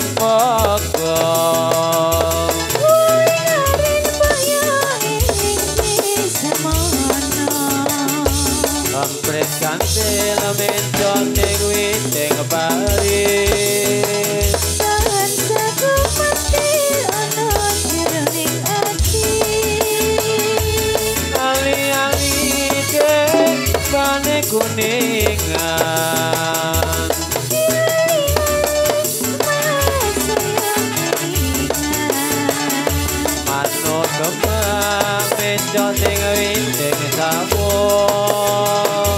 cempaka Wularin bayae ing semana Kampret kantil mencon ning witing baris Dan saku mati ana jroning ati Ali-ali dek bane kuningan Come on, it's nothing, it's a war.